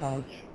Ouch.